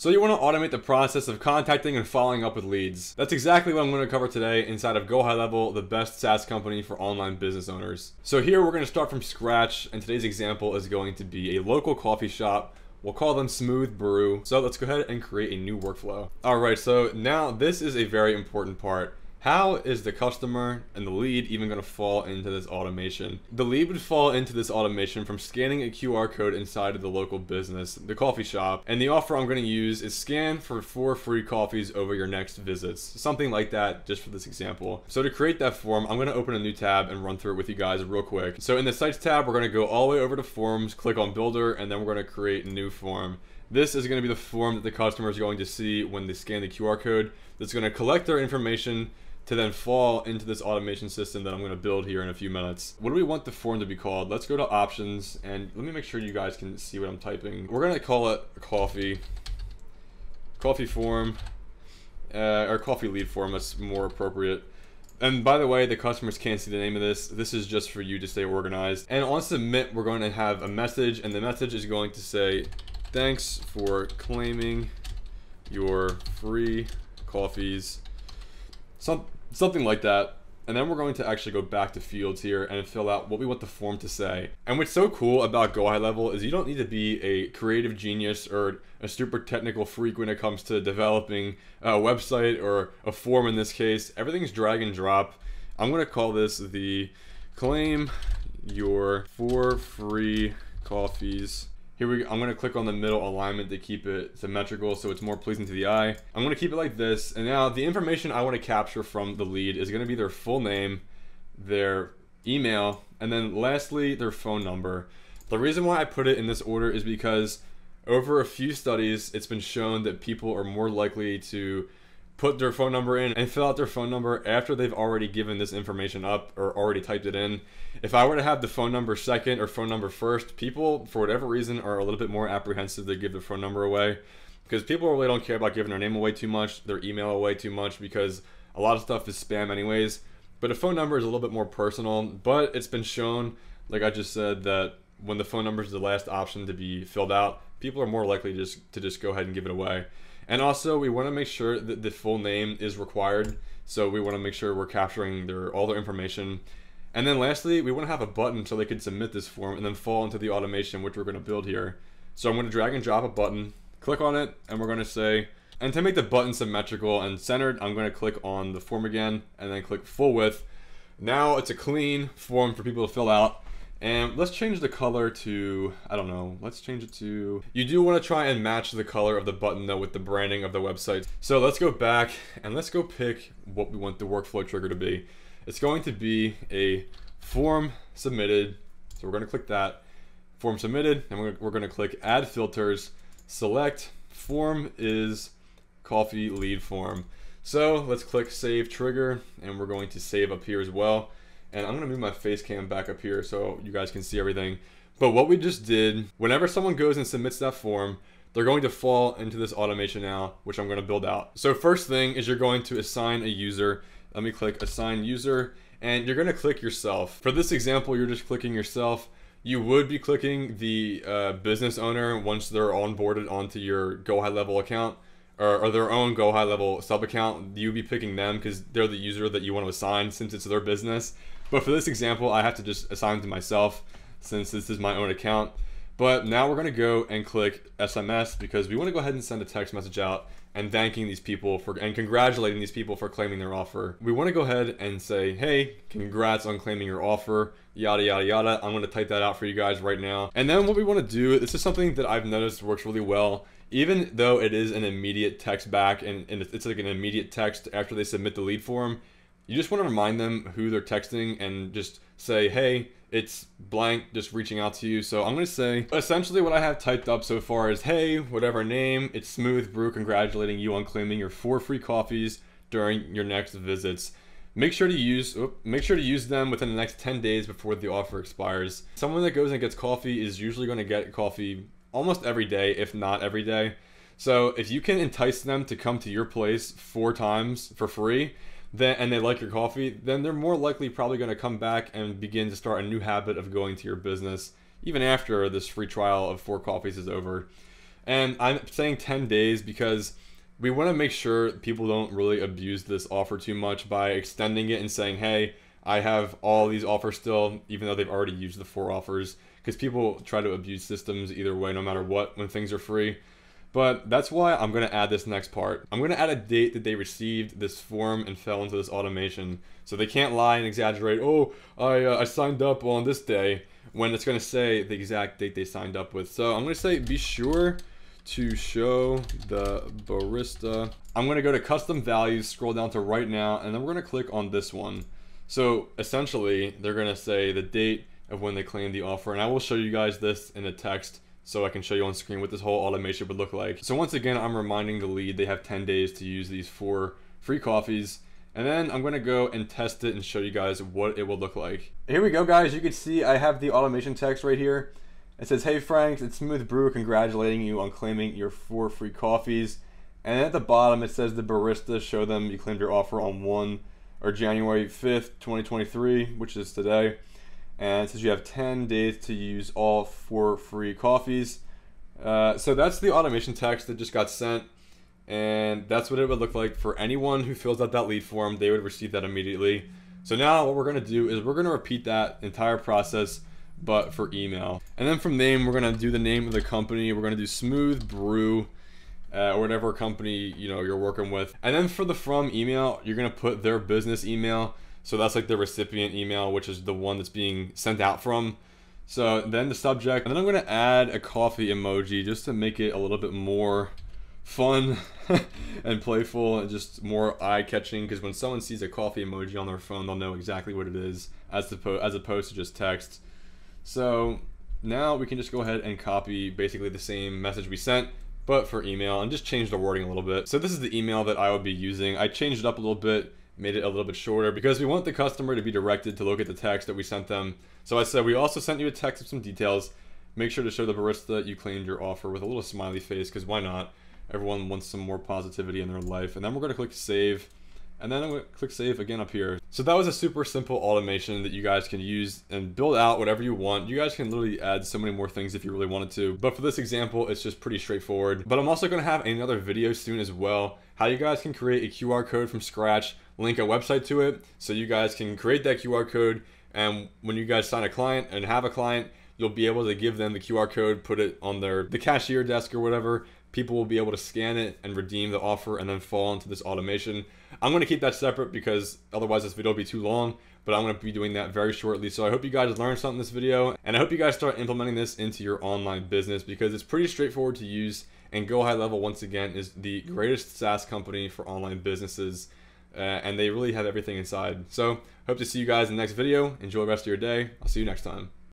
So you want to automate the process of contacting and following up with leads. That's exactly what I'm going to cover today inside of Go High Level, the best SaaS company for online business owners. So here we're going to start from scratch and today's example is going to be a local coffee shop We'll call them Smooth Brew. So let's go ahead and create a new workflow. All right, so now this is a very important part. How is the customer and the lead even going to fall into this automation? The lead would fall into this automation from scanning a QR code inside of the local business, the coffee shop, and the offer I'm going to use is scan for four free coffees over your next visits. Something like that just for this example. So to create that form, I'm going to open a new tab and run through it with you guys real quick. So in the Sites tab, we're going to go all the way over to Forms, click on Builder, and then we're going to create a new form. This is going to be the form that the customer is going to see when they scan the QR code. That's going to collect their information to then fall into this automation system that I'm going to build here in a few minutes. What do we want the form to be called? Let's go to options and let me make sure you guys can see what I'm typing. We're going to call it coffee, coffee form, uh, or coffee lead form. That's more appropriate. And by the way, the customers can't see the name of this. This is just for you to stay organized. And on submit, we're going to have a message and the message is going to say, thanks for claiming your free coffees. Some, something like that. And then we're going to actually go back to fields here and fill out what we want the form to say. And what's so cool about Go High Level is you don't need to be a creative genius or a super technical freak when it comes to developing a website or a form in this case. Everything's drag and drop. I'm going to call this the claim your four free coffees here we go. I'm going to click on the middle alignment to keep it symmetrical so it's more pleasing to the eye. I'm going to keep it like this. And now the information I want to capture from the lead is going to be their full name, their email, and then lastly, their phone number. The reason why I put it in this order is because over a few studies, it's been shown that people are more likely to put their phone number in and fill out their phone number after they've already given this information up or already typed it in. If I were to have the phone number second or phone number first, people, for whatever reason, are a little bit more apprehensive to give their phone number away because people really don't care about giving their name away too much, their email away too much because a lot of stuff is spam anyways. But a phone number is a little bit more personal, but it's been shown, like I just said, that when the phone number is the last option to be filled out, people are more likely just to just go ahead and give it away. And also, we want to make sure that the full name is required. So we want to make sure we're capturing their all their information. And then lastly, we want to have a button so they can submit this form and then fall into the automation which we're going to build here. So I'm going to drag and drop a button, click on it, and we're going to say, and to make the button symmetrical and centered, I'm going to click on the form again and then click full width. Now it's a clean form for people to fill out. And let's change the color to, I don't know, let's change it to, you do want to try and match the color of the button though with the branding of the website. So let's go back and let's go pick what we want the workflow trigger to be. It's going to be a form submitted. So we're going to click that, form submitted, and we're, going to click add filters, select form is coffee lead form. So let's click save trigger and we're going to save up here as well. And I'm gonna move my face cam back up here so you guys can see everything. But what we just did, whenever someone goes and submits that form, they're going to fall into this automation now, which I'm gonna build out. So first thing is you're going to assign a user. Let me click assign user and you're gonna click yourself. For this example, you're just clicking yourself. You would be clicking the uh, business owner once they're onboarded onto your Go High Level account or, or their own Go High Level sub account. You'd be picking them because they're the user that you want to assign since it's their business. But for this example, I have to just assign to myself since this is my own account. But now we're going to go and click SMS because we want to go ahead and send a text message out and thanking these people for and congratulating these people for claiming their offer. We want to go ahead and say, hey, congrats on claiming your offer, yada, yada, yada. I'm going to type that out for you guys right now. And then what we want to do, this is something that I've noticed works really well. Even though it is an immediate text back and, and it's like an immediate text after they submit the lead form, you just want to remind them who they're texting and just say, hey, it's blank just reaching out to you. So I'm going to say essentially what I have typed up so far is, hey, whatever name, it's Smooth Brew congratulating you on claiming your four free coffees during your next visits. Make sure to use make sure to use them within the next 10 days before the offer expires. Someone that goes and gets coffee is usually going to get coffee almost every day, if not every day. So if you can entice them to come to your place four times for free, then and they like your coffee, then they're more likely probably going to come back and begin to start a new habit of going to your business even after this free trial of four coffees is over. And I'm saying 10 days because we want to make sure people don't really abuse this offer too much by extending it and saying, hey, I have all these offers still, even though they've already used the four offers. Because people try to abuse systems either way, no matter what, when things are free. But that's why I'm going to add this next part. I'm going to add a date that they received this form and fell into this automation. So they can't lie and exaggerate, oh, I, uh, I signed up on this day, when it's going to say the exact date they signed up with. So I'm going to say be sure to show the barista. I'm going to go to custom values, scroll down to right now, and then we're going to click on this one. So essentially, they're going to say the date of when they claimed the offer, and I will show you guys this in the text so I can show you on screen what this whole automation would look like. So once again, I'm reminding the lead they have 10 days to use these four free coffees. And then I'm gonna go and test it and show you guys what it will look like. Here we go guys, you can see I have the automation text right here. It says, hey Frank, it's Smooth Brew congratulating you on claiming your four free coffees. And at the bottom it says the barista show them you claimed your offer on 1 or January 5th, 2023, which is today and it says you have 10 days to use all four free coffees. Uh, so that's the automation text that just got sent, and that's what it would look like for anyone who fills out that lead form. They would receive that immediately. So now what we're gonna do is we're gonna repeat that entire process, but for email. And then from name, we're gonna do the name of the company. We're gonna do Smooth Brew. Uh, or whatever company you know you're working with and then for the from email you're going to put their business email so that's like the recipient email, which is the one that's being sent out from. So then the subject, and then I'm gonna add a coffee emoji just to make it a little bit more fun and playful and just more eye-catching because when someone sees a coffee emoji on their phone they'll know exactly what it is as, to, as opposed to just text. So now we can just go ahead and copy basically the same message we sent but for email and just change the wording a little bit. So this is the email that I would be using. I changed it up a little bit made it a little bit shorter because we want the customer to be directed to look at the text that we sent them. So I said, we also sent you a text with some details. Make sure to show the barista you claimed your offer with a little smiley face because why not? Everyone wants some more positivity in their life. And then we're going to click save. And then I'm going to click save again up here. So that was a super simple automation that you guys can use and build out whatever you want. You guys can literally add so many more things if you really wanted to. But for this example, it's just pretty straightforward. But I'm also going to have another video soon as well, how you guys can create a QR code from scratch link a website to it so you guys can create that QR code and when you guys sign a client and have a client you'll be able to give them the QR code put it on their the cashier desk or whatever. People will be able to scan it and redeem the offer and then fall into this automation. I'm going to keep that separate because otherwise this video will be too long but I'm going to be doing that very shortly. So I hope you guys learned something in this video and I hope you guys start implementing this into your online business because it's pretty straightforward to use and Go High Level once again is the greatest SaaS company for online businesses uh, and they really have everything inside. So, hope to see you guys in the next video. Enjoy the rest of your day. I'll see you next time.